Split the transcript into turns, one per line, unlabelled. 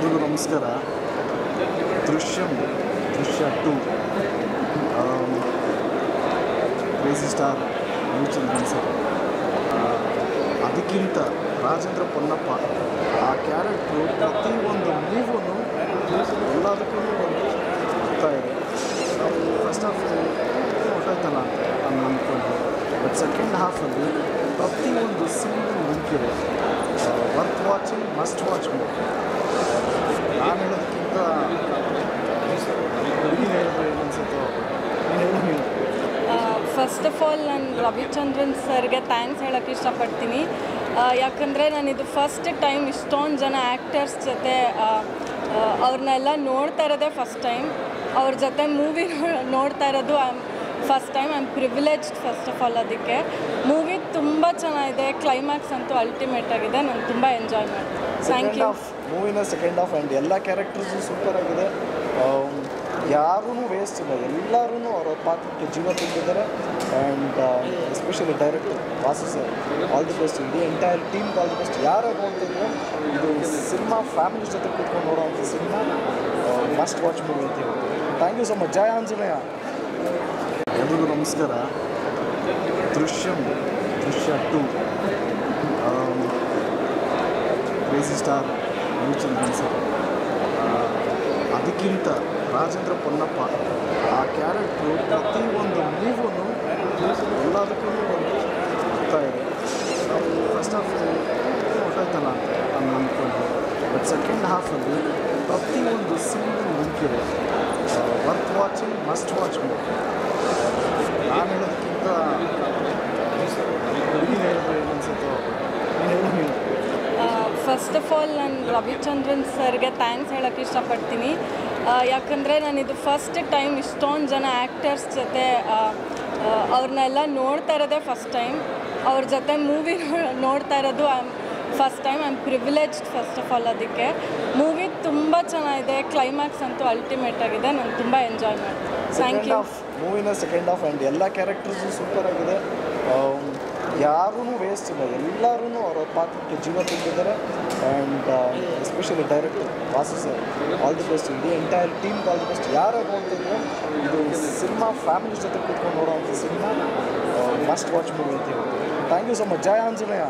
ಎಲ್ರಿಗೂ ನಮಸ್ಕಾರ. Drishyam, Drishya two. Crazy star Ravichandran sir ಅದಕ್ಕಿಂತ ರಾಜೇಂದ್ರ ಪೊನ್ನಪ್ಪ, ಆ ಕ್ಯಾರೆಕ್ಟ್ರು ಪ್ರತಿಯೊಂದು ಮೂವನ್ನು ಎಲ್ಲದಕ್ಕೂ ಒಂದು ಇದೆ ಫಸ್ಟ್ ಹಾಫ್ ಹೊಟ್ಟೋಯ್ತಲ್ಲ ಅಂತ ನಾನು ಅಂದ್ಕೊಂಡೆ ಬಟ್ ಸೆಕೆಂಡ್ ಹಾಫಲ್ಲಿ ಪ್ರತಿಯೊಂದು scene ಲಿಂಕಿದೆ worth watching must watch movie
first of all ನಾನು ರವಿಚಂದ್ರನ್ ಸರ್ಗೆ ಥ್ಯಾಂಕ್ಸ್ ಹೇಳೋಕ್ಕೆ ಇಷ್ಟಪಡ್ತೀನಿ. ಯಾಕಂದರೆ ನಾನು ಇದು ಫಸ್ಟ್ ಟೈಮ್ ಇಷ್ಟೊಂದು ಜನ ಆ್ಯಕ್ಟರ್ಸ್ ಜೊತೆ ಅವ್ರನ್ನೆಲ್ಲ ನೋಡ್ತಾ ಇರೋದೇ ಫಸ್ಟ್ ಟೈಮ್ ಅವ್ರ ಜೊತೆ ಮೂವಿ ನೋಡ್ತಾ ಇರೋದು first time I am privileged first of all ಅದಕ್ಕೆ. ಮೂವಿ ಚೆನ್ನಾಗಿದೆ ಕ್ಲೈಮ್ಯಾಕ್ಸ್ ಅಂತೂ ಅಲ್ಟಿಮೇಟ್ ಆಗಿದೆ ನಾನು ತುಂಬ ಎಂಜಾಯ್ ಮಾಡ್ತೀನಿ. ಥ್ಯಾಂಕ್ ಯು
ಮೂವಿನ ಸೆಕೆಂಡ್ ಹಾಫ್ ಆ್ಯಂಡ್ ಎಲ್ಲ ಕ್ಯಾರೆಕ್ಟರ್ಸು ಸೂಪರ್ ಆಗಿದೆ. ಯಾರೂ ವೇಸ್ಟ್ ಇಲ್ಲ ಎಲ್ಲರೂ ಅವರ ಪಾತ್ರಕ್ಕೆ ಜೀವ ತುಂಬಿದ್ದಾರೆ and especially director Vasu sir all the best ಇಡೀ entire team all the best ಯಾರು ಹೋಗ್ತಿದ್ರು ಇದು ಸಿನಿಮಾ ಫ್ಯಾಮಿಲಿ ಜೊತೆ ಕೂತ್ಕೊಂಡು ನೋಡೋವಂಥ ಸಿನಿಮಾ ಮಸ್ಟ್ ವಾಚ್ ಮೂವಿ ಅಂತ ಹೇಳಿ ಥ್ಯಾಂಕ್ ಯು ಸೊ ಮಚ್ ಜಯ ಆಂಜನೇಯ. ಎಲ್ರಿಗೂ ನಮಸ್ಕಾರ. Drishyam. Drishya two crazy star mutual sir ಅದಕ್ಕಿಂತ ರಾಜೇಂದ್ರ ಪೊನ್ನಪ್ಪ ಆ ಕ್ಯಾರೆಕ್ಟ್ರು ಪ್ರತಿಯೊಂದು ಮೂವನ್ನು ಎಲ್ಲದಕ್ಕೂ ಒಂದು ಬರ್ತಾ ಇದೆ. ಫಸ್ಟ್ ಆಫ್ ಹೊಟ್ಟೋಯ್ತಲ್ಲ ಅಂತ ನಾನು ಅಂದ್ಕೊಂಡೆ ಬಟ್ ಸೆಕೆಂಡ್ ಹಾಫಲ್ಲಿ ಪ್ರತಿಯೊಂದು scene ಲಿಂಕಿದೆ worth watching must watch movie ನಾನು ಹೇಳೋದಕ್ಕಿಂತ ಹುಡುಗಿ ಹೇಳಿದ್ರೆ ಏನು ಅನ್ಸುತ್ತೋ ನೀನು ಹೇಳು ನೀನು
ಫಸ್ಟ್ ಆಫ್ ಆಲ್ ನಾನು ರವಿಚಂದ್ರನ್ ಸರ್ಗೆ ಥ್ಯಾಂಕ್ಸ್ ಹೇಳೋಕ್ಕೆ ಇಷ್ಟಪಡ್ತೀನಿ. ಯಾಕಂದರೆ ನಾನಿದು ಫಸ್ಟ್ ಟೈಮ್ ಇಷ್ಟೊಂದು ಜನ ಆ್ಯಕ್ಟರ್ಸ್ ಜೊತೆ ಅವ್ರನ್ನೆಲ್ಲ ನೋಡ್ತಾ ಇರೋದೇ ಫಸ್ಟ್ ಟೈಮ್ ಅವ್ರ ಜೊತೆ ಮೂವಿ ನೋಡ್ತಾ ಇರೋದು first time I am privileged first of all ಅದಕ್ಕೆ. ಮೂವಿ ತುಂಬ ಚೆನ್ನಾಗಿದೆ ಕ್ಲೈಮ್ಯಾಕ್ಸ್ ಅಂತೂ ಅಲ್ಟಿಮೇಟ್ ಆಗಿದೆ, ನಾನು ತುಂಬ ಎಂಜಾಯ್ ಮಾಡ್ತೀನಿ.
ಸೆಕೆಂಡ್
ಯು
ಹಾಫ್ ಮೂವಿನ ಸೆಕೆಂಡ್ ಹಾಫ್ ಆ್ಯಂಡ್ ಎಲ್ಲ ಕ್ಯಾರೆಕ್ಟರ್ಸು ಸೂಪರ್ ಆಗಿದೆ. ಯಾರೂ ವೇಸ್ಟ್ ಇಲ್ಲ ಎಲ್ಲರೂ ಅವರ ಪಾತ್ರಕ್ಕೆ ಜೀವ ತುಂಬಿದ್ದಾರೆ. And especially director Vasu sir all the best ಇಡೀ entire team all the best ಯಾರು ಹೋಗ್ತಿದ್ರು ಇದು ಸಿನಿಮಾ ಫ್ಯಾಮಿಲಿ ಜೊತೆ ಕೂತ್ಕೊಂಡು ನೋಡೋವಂಥ ಸಿನಿಮಾ ಮಸ್ಟ್ ವಾಚ್ ಮೂವಿ ಅಂತ thank you so much Jaya Anjaneya.